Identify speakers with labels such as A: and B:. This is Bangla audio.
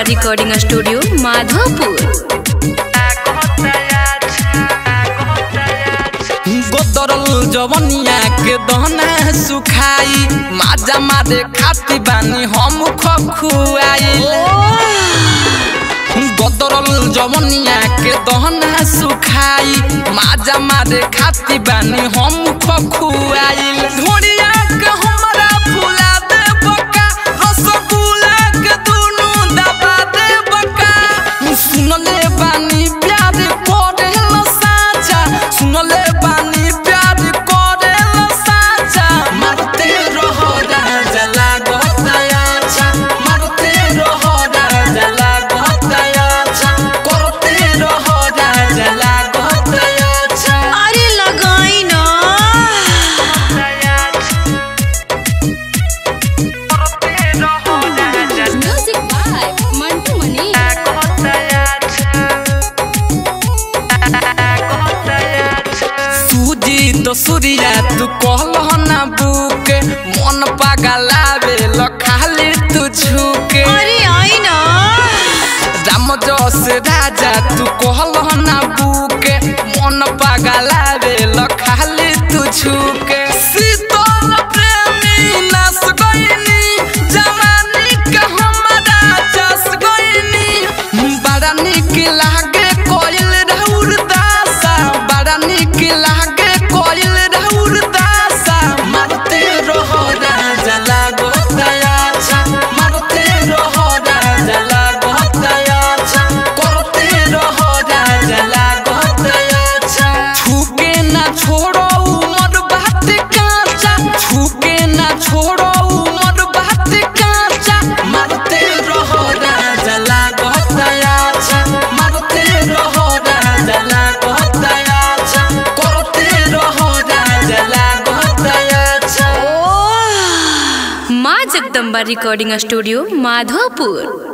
A: Alpha Recording Studio, Madhapur.
B: गोदरल जवनिया के दहना सुखाई माजा मारे खाती बानी हम खुआई गोदरल जवनिया के दहना सुखाई माजा मारे खाती बानी हम खुआई धोरिया के no le ছুরিয়া তু কহল না বুকে মন পাগালা বেল খালি তু ঝুকে। রাম যশ রাজা তু কহল না বুকে মন পাগালা বেল খালি তু ঝুকে।
A: Digambar recording studio Madhopur